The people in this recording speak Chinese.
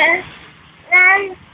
奶。